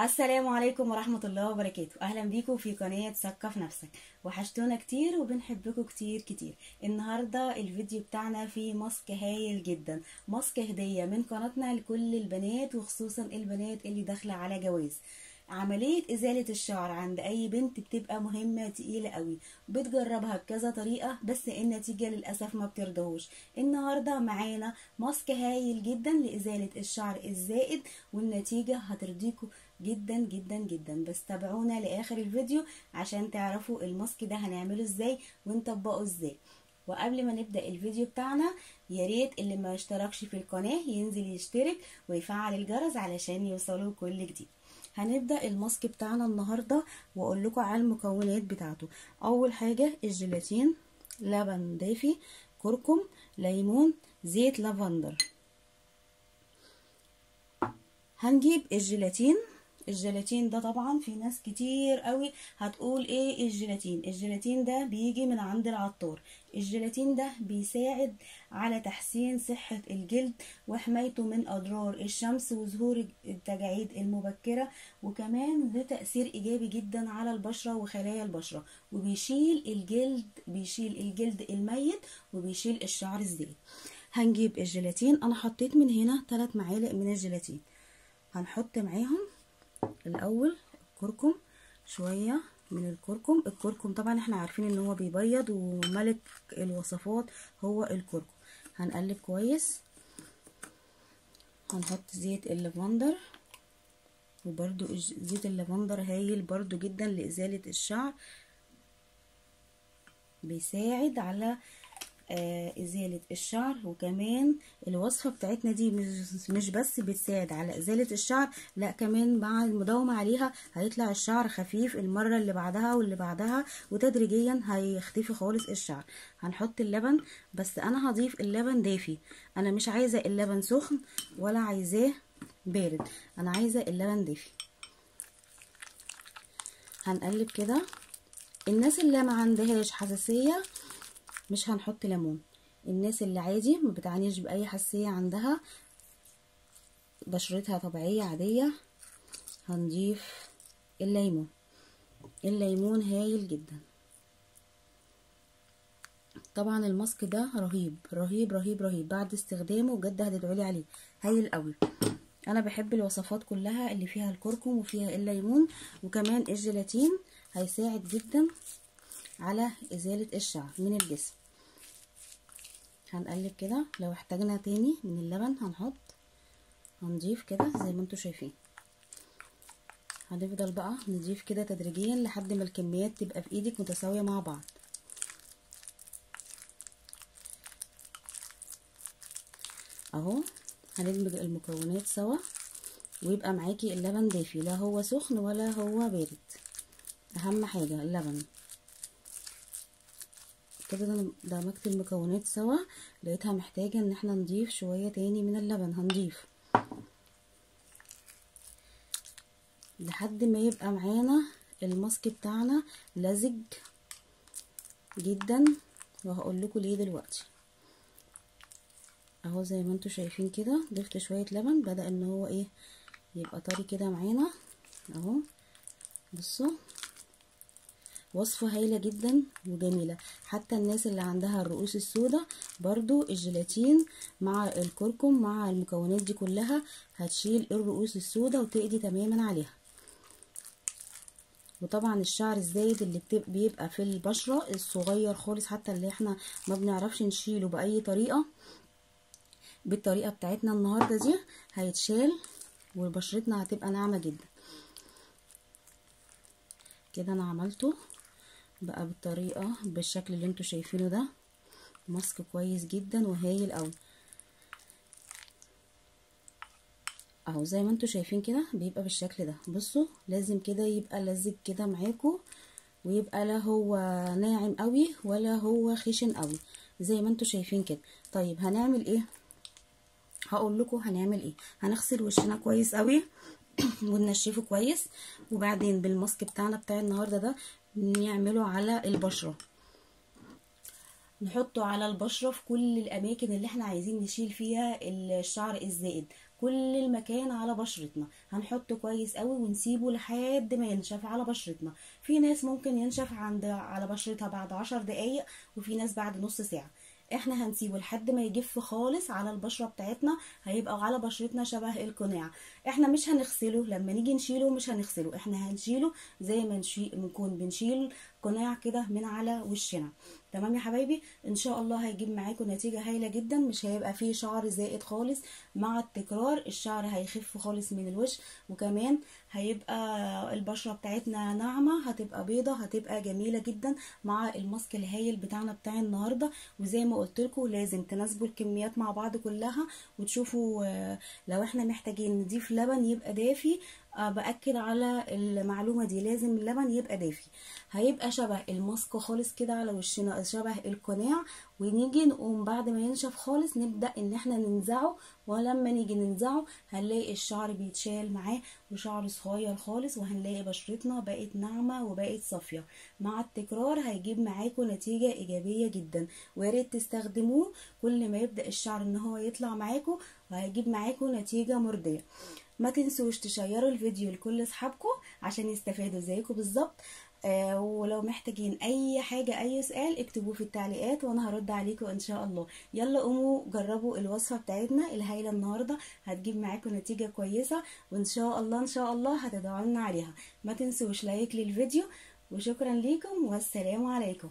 السلام عليكم ورحمة الله وبركاته. أهلا بيكم في قناة ثقف نفسك. وحشتونا كتير وبنحبكم كتير كتير. النهاردة الفيديو بتاعنا فيه ماسك هايل جدا. ماسك هدية من قناتنا لكل البنات وخصوصا البنات اللي داخلة على جواز. عملية إزالة الشعر عند أي بنت بتبقى مهمة تقيلة قوي. بتجربها بكذا طريقة بس النتيجة للأسف ما بترضاهوش. النهاردة معانا ماسك هايل جدا لإزالة الشعر الزائد والنتيجة هترضيكم جدا جدا جدا. بس تابعونا لآخر الفيديو عشان تعرفوا الماسك ده هنعمله إزاي ونطبقه إزاي. وقبل ما نبدأ الفيديو بتاعنا يا ريت اللي ما اشتركش في القناة ينزل يشترك ويفعل الجرس علشان يوصلوا كل جديد. هنبدأ الماسك بتاعنا النهاردة وأقول لكم على المكونات بتاعته. أول حاجة الجيلاتين لبن دافي كركم ليمون زيت لافندر. هنجيب الجيلاتين. الجيلاتين ده طبعا في ناس كتير قوي هتقول إيه الجيلاتين. الجيلاتين ده بيجي من عند العطار. الجيلاتين ده بيساعد على تحسين صحة الجلد وحمايته من أضرار الشمس وظهور التجاعيد المبكرة وكمان له تأثير إيجابي جدا على البشرة وخلايا البشرة. وبيشيل الجلد بيشيل الجلد الميت وبيشيل الشعر الزايد هنجيب الجيلاتين. أنا حطيت من هنا 3 معالق من الجيلاتين. هنحط معاهم الأول الكركم شوية من الكركم. الكركم طبعا إحنا عارفين إن هو بيبيض وملك الوصفات هو الكركم. هنقلب كويس. هنحط زيت اللافندر. وبرده زيت اللافندر هايل برضو جدا لإزالة الشعر. بيساعد على إزالة الشعر وكمان الوصفة بتاعتنا دي مش, مش بس بتساعد على إزالة الشعر لا كمان مع المداومة عليها هيطلع الشعر خفيف المرة اللي بعدها واللي بعدها وتدريجيا هيختفي خالص الشعر. هنحط اللبن بس أنا هضيف اللبن دافي. أنا مش عايزة اللبن سخن ولا عايزاه بارد أنا عايزة اللبن دافي. هنقلب كده. الناس اللي ما عندهاش حساسية مش هنحط ليمون. الناس اللي عادي ما بتعانيش بأي حساسية عندها. بشرتها طبيعية عادية. هنضيف الليمون. الليمون هايل جدا. طبعا الماسك ده رهيب رهيب رهيب رهيب. بعد استخدامه بجد هتدعولي عليه. هايل قوي أنا بحب الوصفات كلها اللي فيها الكركم وفيها الليمون وكمان الجيلاتين. هيساعد جدا. على إزالة الشعر من الجسم. هنقلب كده. لو احتاجنا تاني من اللبن هنحط هنضيف كده زي ما أنتوا شايفين. هنفضل بقى نضيف كده تدريجيا لحد ما الكميات تبقى في إيدك متساوية مع بعض. أهو هندمج المكونات سوا ويبقى معاكي اللبن دافي. لا هو سخن ولا هو بارد. أهم حاجة اللبن. كده دمجت المكونات سوا. لقيتها محتاجة إن إحنا نضيف شوية تاني من اللبن. هنضيف. لحد ما يبقى معانا الماسك بتاعنا لزج جدا. وهقول لكم ليه دلوقتي. أهو زي ما أنتوا شايفين كده ضفت شوية لبن. بدأ إن هو إيه يبقى طري كده معانا. أهو. بصوا. وصفة هايلة جدا وجميلة. حتى الناس اللي عندها الرؤوس السوداء برضو الجيلاتين مع الكركم مع المكونات دي كلها هتشيل الرؤوس السوداء وتقضي تماما عليها. وطبعا الشعر الزايد اللي بيبقى في البشرة الصغير خالص حتى اللي إحنا ما بنعرفش نشيله بأي طريقة. بالطريقة بتاعتنا النهاردة دي هيتشال وبشرتنا هتبقى ناعمة جدا. كده أنا عملته. بقى بالطريقة بالشكل اللي أنتوا شايفينه ده. ماسك كويس جدا وهايل قوي أهو زي ما أنتوا شايفين كده بيبقى بالشكل ده. بصوا لازم كده يبقى لزج كده معاكم ويبقى لا هو ناعم قوي ولا هو خشن قوي زي ما أنتوا شايفين كده. طيب هنعمل إيه؟ هقول لكم هنعمل إيه. هنغسل وشنا كويس قوي وننشفه كويس وبعدين بالماسك بتاعنا بتاع النهارده ده نعمله على البشرة. نحطه على البشرة في كل الأماكن اللي إحنا عايزين نشيل فيها الشعر الزائد. كل المكان على بشرتنا. هنحطه كويس قوي ونسيبه لحد ما ينشف على بشرتنا. في ناس ممكن ينشف عند على بشرتها بعد عشر دقايق وفي ناس بعد نص ساعة. إحنا هنسيبه لحد ما يجف خالص على البشرة بتاعتنا هيبقى على بشرتنا شبه القناع. إحنا مش هنغسله لما نيجي نشيله مش هنغسله إحنا هنشيله زي ما نكون بنشيل قناع كده من على وشنا. تمام يا حبايبي؟ إن شاء الله هيجيب معاكم نتيجة هايلة جدا مش هيبقى فيه شعر زائد خالص. مع التكرار الشعر هيخف خالص من الوش وكمان هيبقى البشرة بتاعتنا ناعمة هتبقى بيضة هتبقى جميلة جدا مع الماسك الهايل بتاعنا بتاع النهارده. وزي ما قلت لكم لازم تناسبوا الكميات مع بعض كلها وتشوفوا لو إحنا محتاجين نضيف لبن يبقى دافي. بأكد على المعلومة دي. لازم اللبن يبقى دافي. هيبقى شبه الماسك خالص كده على وشنا شبه القناع. ونيجي نقوم بعد ما ينشف خالص نبدأ إن إحنا ننزعه. ولما نيجي ننزعه هنلاقي الشعر بيتشال معاه وشعر صغير خالص وهنلاقي بشرتنا بقت ناعمة وبقت صافية. مع التكرار هيجيب معاكم نتيجة إيجابية جدا. وياريت تستخدموه. كل ما يبدأ الشعر إن هو يطلع معاكم وهيجيب معاكم نتيجة مرضية. ما تنسوش تشيروا الفيديو لكل اصحابكم عشان يستفادوا زيكم بالظبط. آه ولو محتاجين أي حاجة أي سؤال اكتبوه في التعليقات وأنا هرد عليكم إن شاء الله. يلا قوموا جربوا الوصفة بتاعتنا الهايلة النهاردة. هتجيب معاكم نتيجة كويسة وإن شاء الله إن شاء الله هتدعوا لنا عليها. ما تنسوش لايك للفيديو وشكرا ليكم والسلام عليكم.